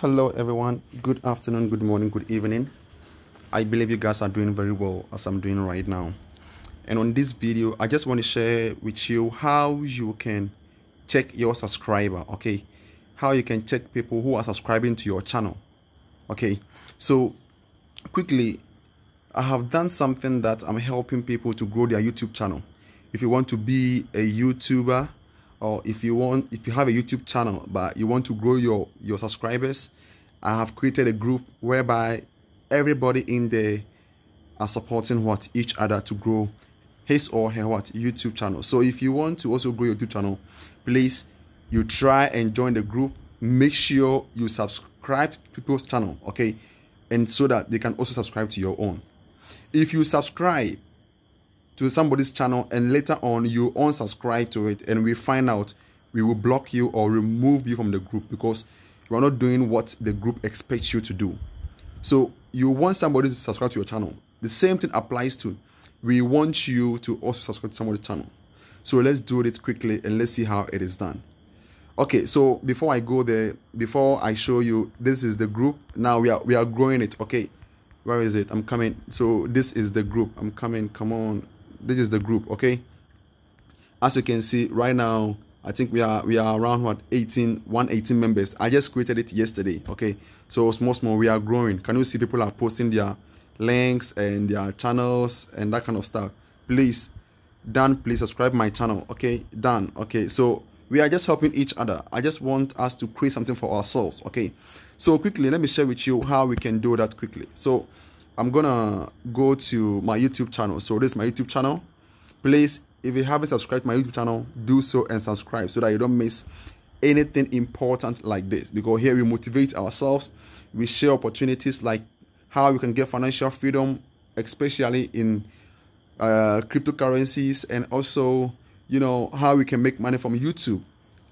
Hello, everyone. Good afternoon, good morning, good evening. I believe you guys are doing very well as I'm doing right now. And on this video, I just want to share with you how you can check your subscriber. Okay, how you can check people who are subscribing to your channel. Okay, so quickly, I have done something that I'm helping people to grow their YouTube channel. If you want to be a YouTuber, or if you want if you have a youtube channel but you want to grow your your subscribers i have created a group whereby everybody in there are supporting what each other to grow his or her what youtube channel. So if you want to also grow your youtube channel please you try and join the group. Make sure you subscribe to people's channel okay? And so that they can also subscribe to your own. If you subscribe to somebody's channel and later on you unsubscribe to it and we find out we will block you or remove you from the group because you are not doing what the group expects you to do. So you want somebody to subscribe to your channel. The same thing applies to we want you to also subscribe to somebody's channel. So let's do it quickly and let's see how it is done. Okay so before i go there before i show you this is the group. Now we are we are growing it. Okay where is it? I'm coming. So this is the group. I'm coming. Come on this is the group okay? As you can see right now i think we are we are around what 18 118 members. I just created it yesterday okay? So small small we are growing. Can you see people are posting their links and their channels and that kind of stuff? Please dan please subscribe my channel okay? Done okay so we are just helping each other. I just want us to create something for ourselves okay? So quickly let me share with you how we can do that quickly. So I'm gonna go to my YouTube channel. So this is my YouTube channel. Please, if you haven't subscribed to my YouTube channel, do so and subscribe so that you don't miss anything important like this. Because here we motivate ourselves, we share opportunities like how you can get financial freedom, especially in uh, cryptocurrencies, and also you know how we can make money from YouTube.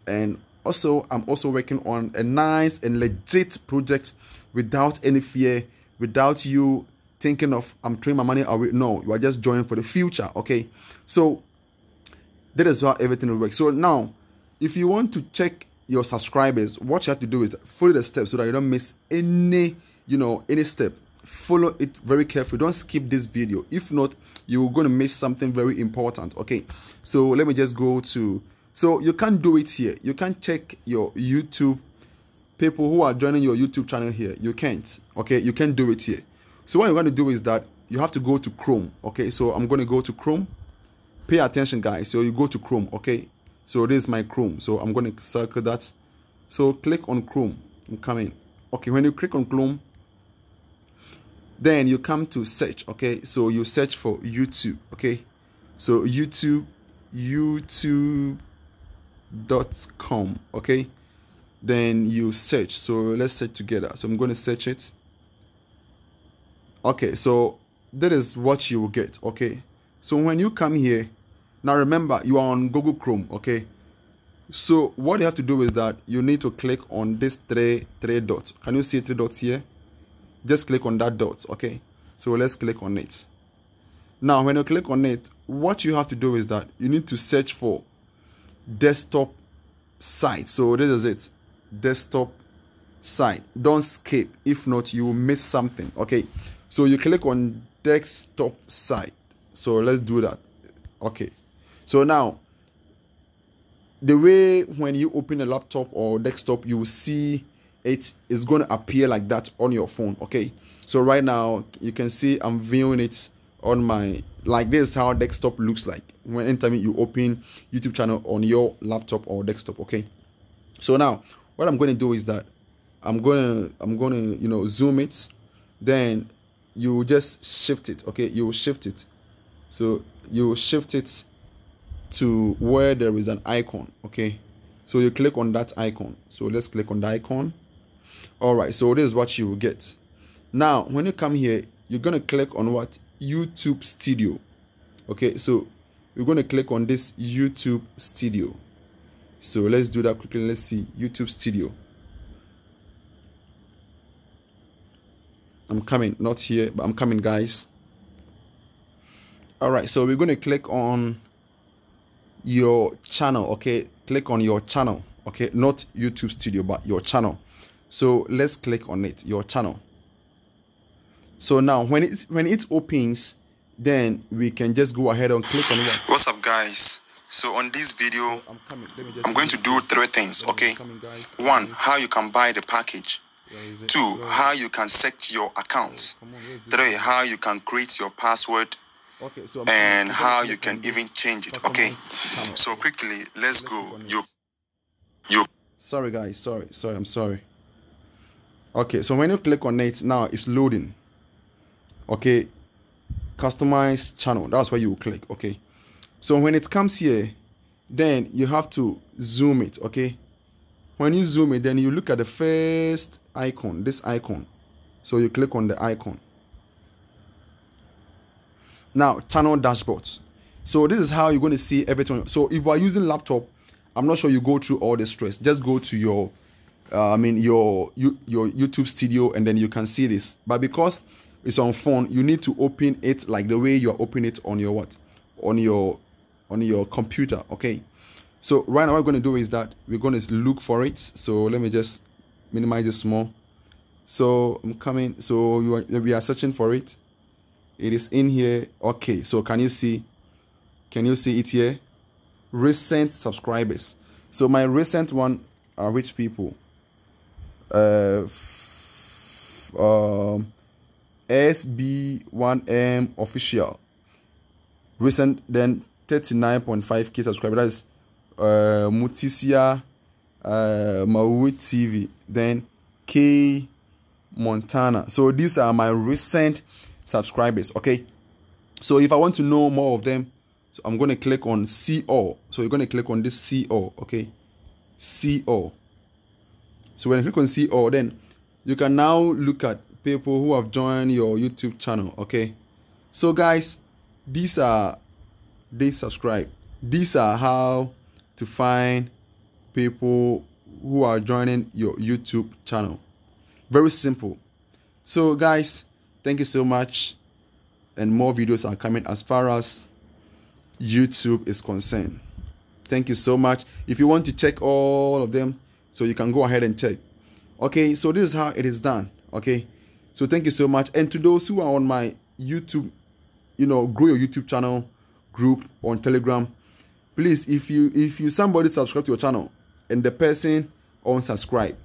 And also, I'm also working on a nice and legit project without any fear, without you thinking of I'm throwing my money away. No, you are just joining for the future. Okay. So that is how everything will work. So now, if you want to check your subscribers, what you have to do is follow the steps so that you don't miss any, you know, any step. Follow it very carefully. Don't skip this video. If not, you're going to miss something very important. Okay. So let me just go to, so you can't do it here. You can't check your YouTube people who are joining your YouTube channel here. You can't. Okay. You can't do it here. So what you're going to do is that you have to go to Chrome. Okay, so I'm going to go to Chrome. Pay attention, guys. So you go to Chrome. Okay, so this is my Chrome. So I'm going to circle that. So click on Chrome. I'm coming. Okay, when you click on Chrome, then you come to search. Okay, so you search for YouTube. Okay, so YouTube, YouTube.com. Okay, then you search. So let's search together. So I'm going to search it okay so that is what you will get okay? So when you come here now remember you are on google chrome okay? So what you have to do is that you need to click on this three three dots. Can you see three dots here? Just click on that dot okay? So let's click on it. Now when you click on it what you have to do is that you need to search for desktop site. So this is it desktop site. Don't skip. If not you will miss something okay so you click on desktop site. So let's do that. Okay. So now, the way when you open a laptop or desktop, you see it is going to appear like that on your phone. Okay. So right now, you can see I'm viewing it on my like this how desktop looks like when anytime you open youtube channel on your laptop or desktop okay so now what i'm going to do is that i'm going to i'm going to you know zoom it then you just shift it okay? You shift it. So you shift it to where there is an icon okay? So you click on that icon. So let's click on the icon. All right so this is what you will get. Now when you come here you're going to click on what? Youtube studio okay? So we're going to click on this youtube studio. So let's do that quickly. Let's see youtube studio I'm coming, not here, but I'm coming, guys. All right, so we're going to click on your channel, okay? Click on your channel, okay? Not YouTube Studio, but your channel. so let's click on it your channel so now when it when it opens then we can just go ahead and click on what what's up guys so on this video i'm, coming I'm going to do three things okay one how you can buy the package two how you can set your account. Oh, Three how you can create your password. And how you can even change it. Okay. so quickly let's go. you you. Sorry guys. Sorry sorry. I'm sorry. Okay so when you click on it now it's loading. Okay? Customize channel. That's where you click. Okay? So when it comes here then you have to zoom it. Okay? When you zoom it then you look at the first icon this icon. So you click on the icon. Now channel dashboards. So this is how you're going to see everything. So if you are using laptop i'm not sure you go through all the stress. Just go to your uh, i mean your you, your youtube studio and then you can see this. But because it's on phone you need to open it like the way you're opening it on your what? On your on your computer okay? So right now what we're going to do is that we're going to look for it. So let me just minimize this small. So i'm coming so you are, we are searching for it. It is in here. Okay so can you see can you see it here? Recent subscribers. So my recent one are rich people. Uh um SB1M official. Recent then 39.5k subscribers. Uh, Mutisia uh, TV. Then K Montana. So these are my recent subscribers. Okay. So if I want to know more of them, so I'm going to click on see all. So you're going to click on this see all. Okay. See all. So when you click on see all, then you can now look at people who have joined your YouTube channel. Okay. So guys, these are they subscribe. These are how to find people who are joining your YouTube channel. Very simple. So guys, thank you so much. And more videos are coming as far as YouTube is concerned. Thank you so much. If you want to check all of them, so you can go ahead and check. Okay, so this is how it is done. Okay, so thank you so much. And to those who are on my YouTube, you know, grow your YouTube channel group on Telegram, please, if you if you somebody subscribe to your channel and the person unsubscribe,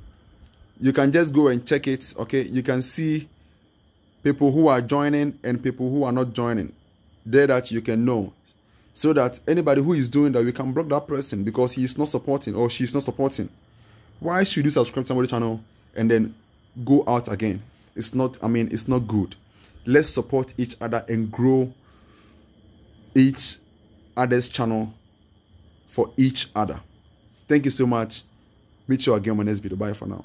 you can just go and check it. Okay, you can see people who are joining and people who are not joining. There that you can know. So that anybody who is doing that, we can block that person because he is not supporting or she is not supporting. Why should you subscribe to somebody's channel and then go out again? It's not, I mean, it's not good. Let's support each other and grow each other's channel for each other. Thank you so much. Meet you again on next video. Bye for now.